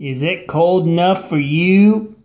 Is it cold enough for you?